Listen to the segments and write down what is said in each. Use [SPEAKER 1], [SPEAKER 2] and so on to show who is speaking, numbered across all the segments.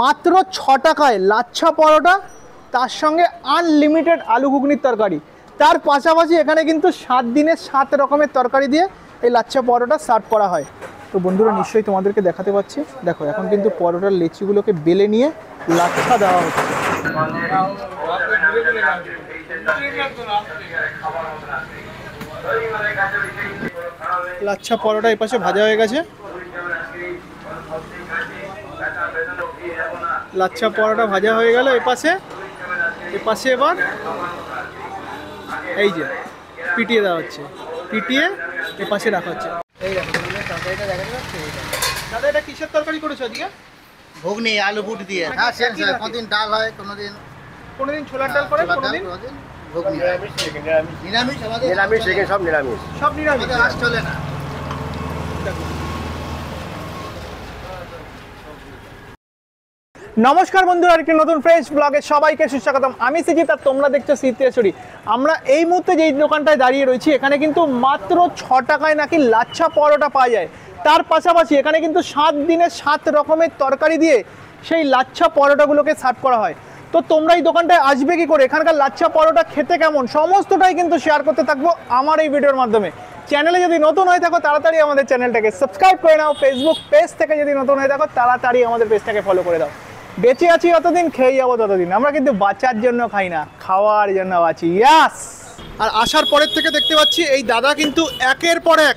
[SPEAKER 1] মাত্র ছ টাকায় লাচ্ছা পরোটা, তার সঙ্গে আনলিমিটেড আলু ঘুগনির তরকারি। তার পাশাপাশি এখানে কিন্তু সাত দিনে সাত রকমের তরকারি দিয়ে এই লাচ্ছা পরোটা সার্ভ করা হয়। তো বন্ধুরা, নিশ্চয়ই তোমাদেরকে দেখাতে পাচ্ছি। দেখো, এখন কিন্তু পরোটার লেচিগুলোকে বেলে নিয়ে লাচ্ছা দেওয়া হচ্ছে। লাচ্ছা পরোটা এপাশে ভাজা হয়ে গেছে। লাচ্ছা পরোটা ভাজা হয়ে গেল এ পাশে। এ পাশে এবার এই যে পিটিয়ে দেওয়া হচ্ছে। পিটিয়ে এ পাশে রাখা হচ্ছে। দাদা এটা কিসের তরকারি করেছ আজকে?
[SPEAKER 2] ঘুগনি আলু বুট দিয়ে।
[SPEAKER 1] নাকি
[SPEAKER 2] হ্যাঁ সেম
[SPEAKER 1] একই
[SPEAKER 2] কোনদিন ডাল হয় কোনোদিন
[SPEAKER 1] কোনোদিন ছোলার ডাল করে কোনোদিন?
[SPEAKER 2] ঘুগনি
[SPEAKER 3] নিরামিষ নিরামিষ।
[SPEAKER 2] আমাদের?
[SPEAKER 3] নিরামিষ সব নিরামিষ।
[SPEAKER 1] সব নিরামিষ।
[SPEAKER 2] চলে না।
[SPEAKER 1] নমস্কার বন্ধুরা, আরেকটি নতুন ফ্রেশ ব্লগে সবাইকে সুস্বাগতম। আমি সিজিত আর তোমরা দেখছ শীতেশ্বরী আমরা এই মুহূর্তে যেই দোকানটায় দাঁড়িয়ে রয়েছি, এখানে কিন্তু মাত্র ছ টাকায় নাকি লাচ্ছা পরোটা পাওয়া যায়। তার পাশাপাশি এখানে কিন্তু সাত দিনে সাত রকমের তরকারি দিয়ে সেই লাচ্ছা পরোটাগুলোকে সার্ভ করা হয়। তো তোমরা এই দোকানটায় আসবে কি করে? এখানকার লাচ্ছা পরোটা খেতে কেমন? সমস্তটাই কিন্তু শেয়ার করতে থাকব আমার এই ভিডিওর মাধ্যমে। চ্যানেলে যদি নতুন হয়ে থাকো, তাড়াতাড়ি আমাদের চ্যানেলটাকে সাবস্ক্রাইব করে নাও। ফেসবুক পেজ থেকে যদি নতুন হয়ে থাকো, তাড়াতাড়ি আমাদের পেজটাকে ফলো করে দাও। বেঁচে আছি অতদিন খেয়ে যাব ততদিন। আমরা কিন্তু বাঁচার জন্য খাই না খাওয়ার জন্য বাঁচি। ইয়াস আর আসার পরের থেকে দেখতে পাচ্ছি এই দাদা কিন্তু একের পর এক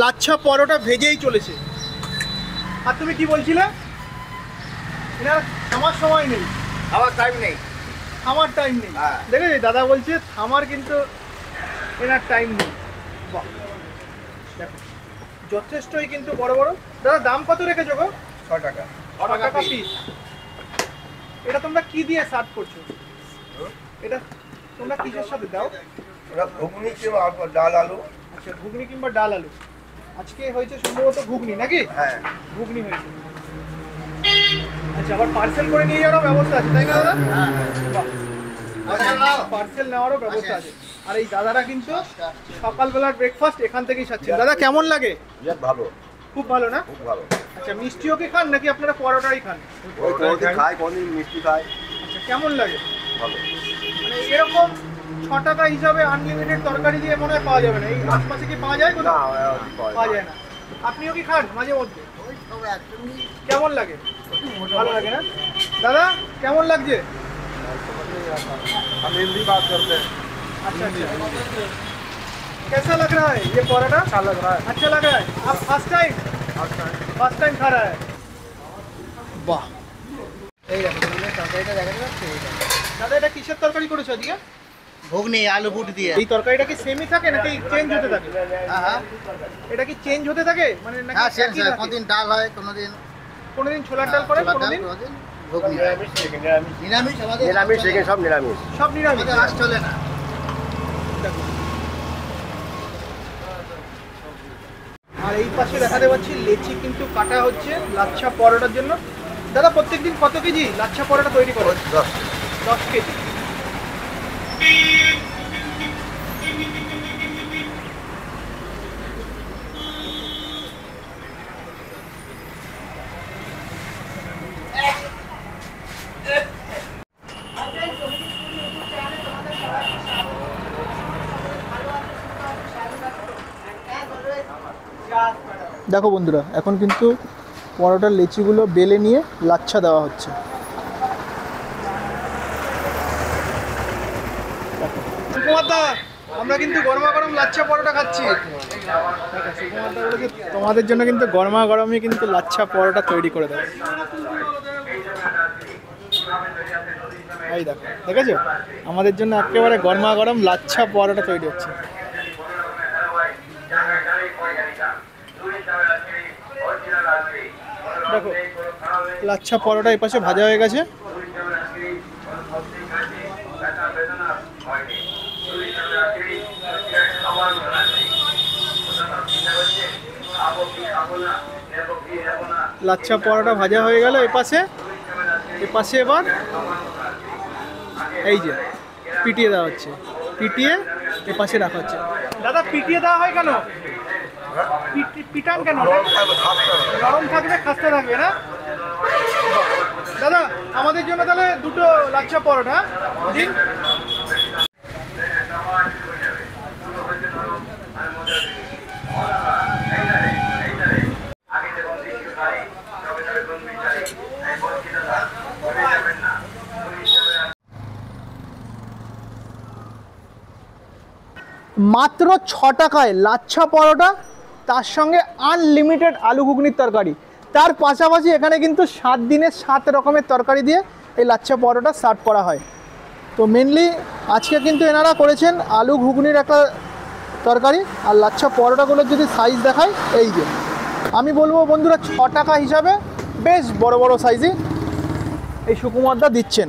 [SPEAKER 1] লাচ্ছা পরোটা ভেজেই চলেছে। আর তুমি কি বলছিলে? এনার আমার সময় নেই।
[SPEAKER 2] আমার টাইম নেই।
[SPEAKER 1] থামার টাইম নেই।
[SPEAKER 2] হ্যাঁ।
[SPEAKER 1] দেখেছি দাদা বলছে থামার কিন্তু এনার টাইম নেই। বাহ। দেখো যথেষ্টই কিন্তু বড় বড়। দাদা দাম কত রেখেছো গো?
[SPEAKER 2] ছ টাকা।
[SPEAKER 1] ছ টাকা পিস এটা তোমরা কি দিয়ে সার্ভ করছ? এটা তোমরা কিসের সাথে দাও?
[SPEAKER 3] ওরা ঘুগনি কিংবা ডাল আলু।
[SPEAKER 1] আচ্ছা ঘুগনি কিংবা ডাল আলু। আজকে হয়েছে সম্ভবত ঘুগনি নাকি?
[SPEAKER 3] হ্যাঁ।
[SPEAKER 1] ঘুগনি হয়েছে। আচ্ছা আবার পার্সেল করে নিয়ে যাওয়ার ব্যবস্থা আছে তাই না দাদা? পার্সেল নেওয়ারও ব্যবস্থা আছে। আর এই দাদারা কিন্তু সকালবেলার ব্রেকফাস্ট এখান থেকেই খাচ্ছেন দাদা কেমন লাগে?
[SPEAKER 3] ভালো।
[SPEAKER 1] খুব ভালো না
[SPEAKER 3] খুব ভালো
[SPEAKER 1] আচ্ছা মিষ্টিও কি খান নাকি আপনারা পরোটাই খান
[SPEAKER 3] ওই কোনদিন খায় কোনদিন মিষ্টি খায়
[SPEAKER 1] আচ্ছা কেমন লাগে
[SPEAKER 3] ভালো
[SPEAKER 1] মানে এরকম ছ টাকা হিসাবে আনলিমিটেড তরকারি দিয়ে মনে হয় পাওয়া যাবে না এই আশপাশে কি পাওয়া যায়
[SPEAKER 3] না
[SPEAKER 1] কোথাও
[SPEAKER 3] ওই
[SPEAKER 1] পাওয়া যায় না আপনিও কি খান মাঝে মধ্যে
[SPEAKER 2] ওই সব একসঙ্গেই
[SPEAKER 1] কেমন লাগে ভালো লাগে না দাদা কেমন লাগছে
[SPEAKER 3] हम हिंदी बात करते हैं
[SPEAKER 1] अच्छा अच्छा कैसा लग रहा है ये पराठा
[SPEAKER 3] अच्छा लग रहा है
[SPEAKER 1] अच्छा लग रहा है आप फर्स्ट टाइम फर्स्ट टाइम खा रहा है বাহ
[SPEAKER 2] এই দেখো ঘুগনির তরকারিটা দেখা যাচ্ছে এই দেখো।
[SPEAKER 1] দাদা এটা কিসের তরকারি করেছো আজকে
[SPEAKER 2] ঘুগনি আলু বুট দিয়ে
[SPEAKER 1] এই তরকারিটা কি সেমই থাকে নাকি চেঞ্জ হতে থাকে
[SPEAKER 2] হ্যাঁ হ্যাঁ
[SPEAKER 1] এটা কি চেঞ্জ হতে থাকে মানে নাকি
[SPEAKER 2] হ্যাঁ সেম
[SPEAKER 1] একই
[SPEAKER 2] সেম
[SPEAKER 1] থাকে?
[SPEAKER 2] কোনদিন ডাল হয় কোনোদিন
[SPEAKER 1] কোনোদিন ছোলার ডাল করে
[SPEAKER 2] ছোলার ডাল,
[SPEAKER 1] কোনোদিন
[SPEAKER 2] কোনোদিন ঘুগনি
[SPEAKER 3] নিরামিষ থেকে নিরামিষ
[SPEAKER 2] নিরামিষ আমাদের
[SPEAKER 3] নিরামিষ থেকে সব নিরামিষ
[SPEAKER 1] সব নিরামিষ
[SPEAKER 2] আমাদের আজ চলে না
[SPEAKER 1] আর এই পাশে দেখাতে পাচ্ছি লেচি কিন্তু কাটা হচ্ছে লাচ্ছা পরোটার জন্য। দাদা প্রত্যেকদিন কত কেজি লাচ্ছা পরোটা তৈরি করো
[SPEAKER 3] দশ
[SPEAKER 1] দশ কেজি। দেখো বন্ধুরা এখন কিন্তু পরোটার লেচিগুলো বেলে নিয়ে লাচ্ছা দেওয়া হচ্ছে। আমরা কিন্তু গরমা গরম লাচ্ছা পরোটা খাচ্ছি। দেখো, সুকুমার দা বলেছে, তোমাদের জন্য কিন্তু গরমা গরমই কিন্তু লাচ্ছা পরোটা তৈরি করে দেবে। এই দেখো দেখেছ? আমাদের জন্য একেবারে গরমা গরম লাচ্ছা পরোটা তৈরি হচ্ছে। লাচ্ছা পরোটা এই পাশে ভাজা হয়ে গেছে। লাচ্ছা পরোটা ভাজা হয়ে গেল এ পাশে। এ পাশে এবার এই যে, পিটিয়ে দেওয়া হচ্ছে। পিটিয়ে এ পাশে রাখা হচ্ছে। দাদা, পিটিয়ে দেওয়া হয় কেন? পিটি- পিটান কেন।
[SPEAKER 3] গরম থাকবে, খাস্তে
[SPEAKER 1] থাকবে না? বাহ। আমাদের জন্য তাহলে দুটো লাচ্ছা পরোটা হ্যাঁ? দিন মাত্র ছ টাকায় লাচ্ছা পরোটা, তার সঙ্গে আনলিমিটেড আলু ঘুগনির তরকারি তার পাশাপাশি এখানে কিন্তু সাত দিনে সাত রকমের তরকারি দিয়ে এই লাচ্ছা পরোটা সার্ভ করা হয়। তো মেনলি আজকে কিন্তু এনারা করেছেন আলু ঘুগনির একটা তরকারি আর লাচ্ছা পরোটাগুলোর যদি সাইজ দেখায় এই যে। আমি বলব বন্ধুরা, ছ টাকা হিসাবে বেশ বড় বড় সাইজই এই সুকুমারদা দিচ্ছেন।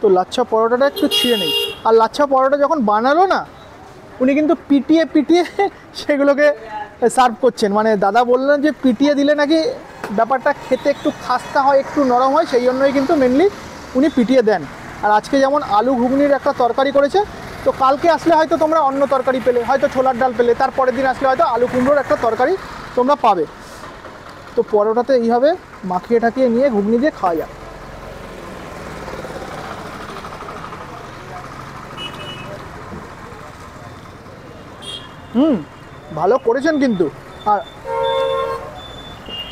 [SPEAKER 1] তো লাচ্ছা পরোটাটা একটু ছিঁড়ে নেই। আর লাচ্ছা পরোটা যখন বানালো না, উনি কিন্তু পিটিয়ে পিটিয়ে সেগুলোকে সার্ভ করছেন। মানে দাদা বললেন যে পিটিয়ে দিলে নাকি ব্যাপারটা খেতে একটু খাস্তা হয়, একটু নরম হয়, সেই জন্যই কিন্তু মেনলি উনি পিটিয়ে দেন। আর আজকে যেমন আলু ঘুগনির একটা তরকারি করেছে, তো কালকে আসলে হয়তো তোমরা অন্য তরকারি পেলে, হয়তো ছোলার ডাল পেলে, তার পরের দিন আসলে হয়তো আলু কুমড়োর একটা তরকারি তোমরা পাবে। তো পরোটাতে এইভাবে মাখিয়ে ঠাকিয়ে নিয়ে ঘুগনি দিয়ে খাওয়া যায় হুম। ভালো করেছেন কিন্তু। আর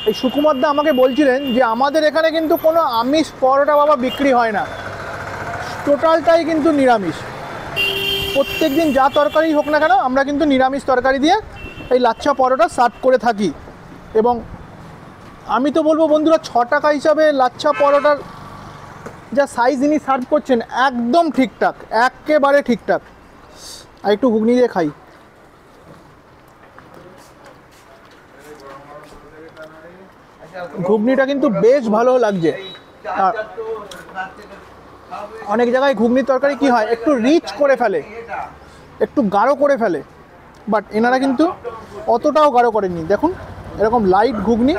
[SPEAKER 1] এই সুকুমার দা আমাকে বলছিলেন যে, আমাদের এখানে কিন্তু কোনো আমিষ পরোটা বাবা বিক্রি হয় না। টোটালটাই কিন্তু নিরামিষ। প্রত্যেক দিন যা তরকারি হোক না কেন, আমরা কিন্তু নিরামিষ তরকারি দিয়ে এই লাচ্ছা পরোটা সার্ভ করে থাকি। এবং আমি তো বলব বন্ধুরা, ছ টাকা হিসাবে লাচ্ছা পরোটার যা সাইজ ইনি সার্ভ করছেন, একদম ঠিকঠাক, একেবারে ঠিকঠাক। আর একটু ঘুগনি দিয়ে খাই। ঘুগনিটা কিন্তু বেশ ভালো লাগছে। আর অনেক জায়গায় ঘুগনির তরকারি কি হয়, একটু রিচ করে ফেলে, একটু গাঢ় করে ফেলে বাট এনারা কিন্তু অতটাও গাঢ় করেননি। দেখুন, এরকম লাইট ঘুগনি।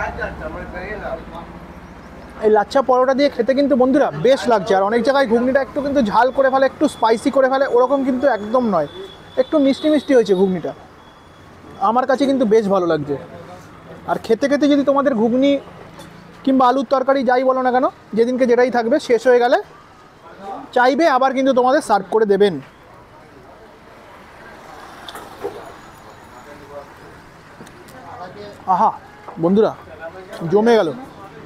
[SPEAKER 1] এই লাচ্ছা পরোটা দিয়ে খেতে কিন্তু বন্ধুরা বেশ লাগছে। আর অনেক জায়গায় ঘুগনিটা একটু কিন্তু ঝাল করে ফেলে, একটু স্পাইসি করে ফেলে, ওরকম কিন্তু একদম নয়। একটু মিষ্টি মিষ্টি হয়েছে ঘুগনিটা। আমার কাছে কিন্তু বেশ ভালো লাগছে। আর খেতে খেতে যদি তোমাদের ঘুগনি কিংবা আলুর তরকারি যাই বলো না কেন, যেদিনকে যেটাই থাকবে, শেষ হয়ে গেলে চাইবে আবার কিন্তু তোমাদের সার্ভ করে দেবেন। আহা, বন্ধুরা, জমে গেল।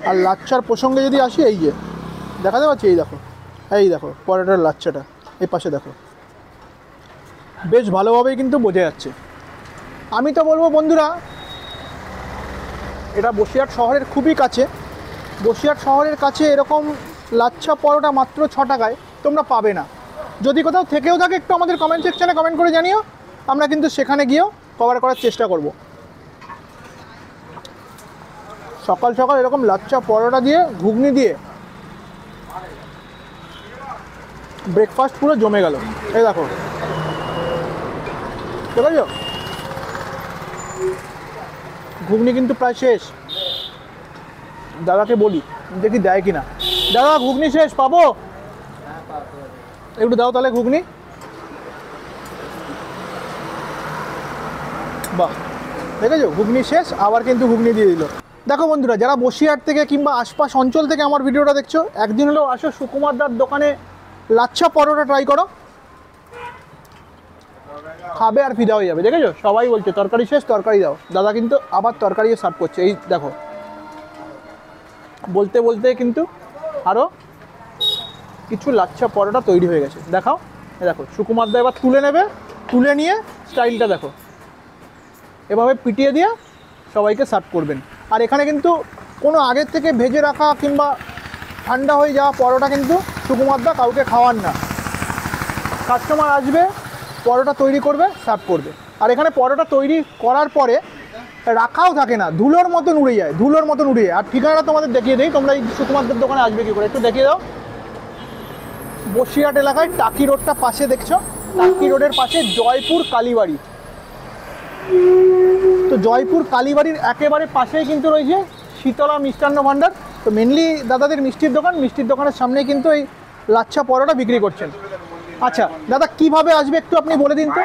[SPEAKER 1] আর লাচ্চার প্রসঙ্গে যদি আসি, এই যে, দেখাতে পাচ্ছি? এই দেখো এই দেখো, পরোটার লাচ্চাটা এই পাশে দেখো। বেশ ভালোভাবেই কিন্তু বোঝা যাচ্ছে। আমি তো বলব, বন্ধুরা, এটা বসিরহাট শহরের খুবই কাছে। বসিরহাট শহরের কাছে এরকম লাচ্ছা পরোটা মাত্র ছ টাকায় তোমরা পাবে না। যদি কোথাও থেকেও থাকে, একটু আমাদের কমেন্ট সেকশানে কমেন্ট করে জানিও। আমরা কিন্তু সেখানে গিয়েও কভার করার চেষ্টা করব। সকাল সকাল এরকম লাচ্চা পরোটা দিয়ে, ঘুগনি দিয়ে ব্রেকফাস্ট পুরো জমে গেল। এই দেখো। ঘুগনি কিন্তু প্রায় শেষ। দাদাকে বলি, দেখি দেয় কিনা। দাদা, ঘুগনি শেষ, পাবো? একটু দাও তাহলে ঘুগনি। বাহ, দেখেছ? ঘুগনি শেষ, আবার কিন্তু ঘুগনি দিয়ে দিল। দেখো বন্ধুরা, যারা বসিরহাট থেকে কিংবা আশপাশ অঞ্চল থেকে আমার ভিডিওটা দেখছ, একদিন হলেও আসো, সুকুমার দার দোকানে লাচ্ছা পরোটা ট্রাই করো। খাবে আর ফিদা হয়ে যাবে, দেখেছ? সবাই বলছে, তরকারি শেষ, তরকারি দাও। দাদা কিন্তু আবার তরকারিও সার্ভ করছে। এই দেখো বলতে বলতে কিন্তু আরও কিছু লাচ্ছা পরোটা তৈরি হয়ে গেছে। দেখাও। দেখো, সুকুমার দা এবার তুলে নেবে, তুলে নিয়ে স্টাইলটা দেখো। এভাবে পিটিয়ে দিয়ে সবাইকে সার্ভ করবেন। আর এখানে কিন্তু কোনো আগের থেকে ভেজে রাখা কিংবা ঠান্ডা হয়ে যাওয়া পরোটা কিন্তু সুকুমার দা কাউকে খাওয়ান না। কাস্টমার আসবে, পরোটা তৈরি করবে, সার্ভ করবে। আর এখানে পরোটা তৈরি করার পরে রাখাও থাকে না ধুলোর মতন উড়ে যায় ধুলোর মতন উড়ে যায়। আর ঠিকানাটা তোমাদের দেখিয়ে দিই তোমরা এই সুকুমারদের দোকানে আসবে কি করে একটু দেখিয়ে দাও। বসিরহাট এলাকায় টাকি রোডটা পাশে দেখছ? টাকি রোডের পাশে জয়পুর কালীবাড়ি। তো জয়পুর কালীবাড়ির একেবারে পাশেই কিন্তু রয়েছে শীতলা মিষ্টান্ন ভাণ্ডার। তো মেনলি দাদাদের মিষ্টির দোকান মিষ্টির দোকানের সামনেই কিন্তু এই লাচ্ছা পরোটা বিক্রি করছেন। আচ্ছা দাদা কীভাবে আসবে একটু আপনি বলে দিন তো।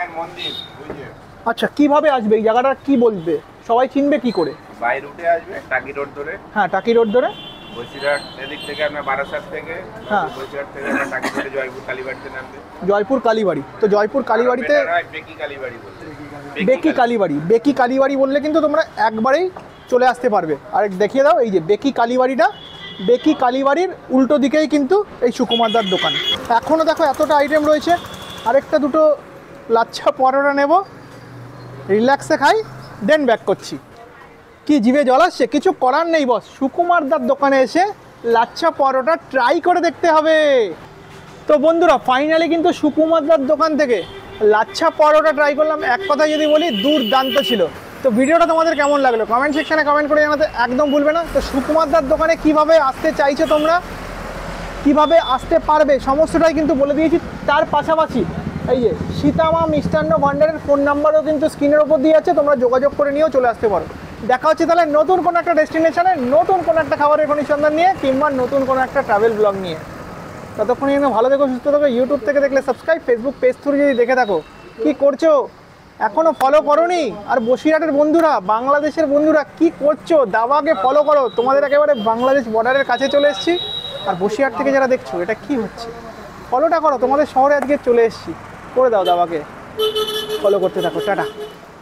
[SPEAKER 1] আচ্ছা কীভাবে আসবে? এই জায়গাটা কি বলবে? সবাই চিনবে কি করে?
[SPEAKER 3] বাই রুটে আসবে টাকি রোড ধরে।
[SPEAKER 1] হ্যাঁ টাকি রোড ধরে।
[SPEAKER 4] বসিরহাট এদিক থেকে আপনার বারাসাত থেকে
[SPEAKER 1] হ্যাঁ।
[SPEAKER 4] বসিরহাট থেকে জয়পুর কালীবাড়িতে নামবে।
[SPEAKER 1] জয়পুর কালীবাড়ি। তো জয়পুর কালীবাড়িতে
[SPEAKER 4] বেকি কালীবাড়ি বলতে।
[SPEAKER 1] বেকি কালীবাড়ি। বেকি কালীবাড়ি বললে কিন্তু তোমরা একবারেই চলে আসতে পারবে। আর দেখিয়ে দাও এই যে বেকি কালীবাড়িটা বেকি কালীবাড়ির উল্টো দিকেই কিন্তু এই সুকুমারদার দোকান। এখনও দেখো এতটা আইটেম রয়েছে। আরেকটা দুটো লাচ্ছা পরোটা নেব। রিল্যাক্সে খাই। দেন ব্যাক করছি। কি জিভে জল আসছে? কিছু করার নেই বস সুকুমারদার দোকানে এসে লাচ্ছা পরোটা ট্রাই করে দেখতে হবে। তো বন্ধুরা ফাইনালি কিন্তু সুকুমারদার দোকান থেকে লাচ্ছা পরোটা ট্রাই করলাম। এক কথায় যদি বলি, দুর্দান্ত ছিল। তো ভিডিওটা তোমাদের কেমন লাগল? কমেন্ট সেকশানে কমেন্ট করে জানাতে একদম ভুলবে না। তো সুকুমারদার দোকানে কীভাবে আসতে চাইছো তোমরা? কীভাবে আসতে পারবে? সমস্তটাই কিন্তু বলে দিয়েছি। তার পাশাপাশি এই যে সীতামা মিষ্টান্ন ভাণ্ডারের ফোন নাম্বারও কিন্তু স্ক্রিনের ওপর দিয়ে আছে, তোমরা যোগাযোগ করে নিয়েও চলে আসতে পারো। দেখা হচ্ছে তাহলে নতুন কোনো একটা ডেস্টিনেশনে নতুন কোনো একটা খাবারের অনুসন্ধান নিয়ে, কিংবা নতুন কোনো একটা ট্রাভেল ব্লগ নিয়ে। ততক্ষণ কিন্তু ভালো থেকো, সুস্থ থেকো ইউটিউব থেকে দেখলে সাবস্ক্রাইব ফেসবুক পেজ থ্রু যদি দেখে থাকো। কি করছ? এখনও ফলো করোনি? আর বসিরহাটের বন্ধুরা, বাংলাদেশের বন্ধুরা, কি করছ? দাবাকে ফলো করো। তোমাদের একেবারে বাংলাদেশ বর্ডারের কাছে চলে এসেছি। আর বসিরহাট থেকে যারা দেখছ, এটা কি হচ্ছে? ফলোটা করো, তোমাদের শহরে আজকে চলে এসেছি। করে দাও দাও আমাকে ফলো করতে থাকো টাটা।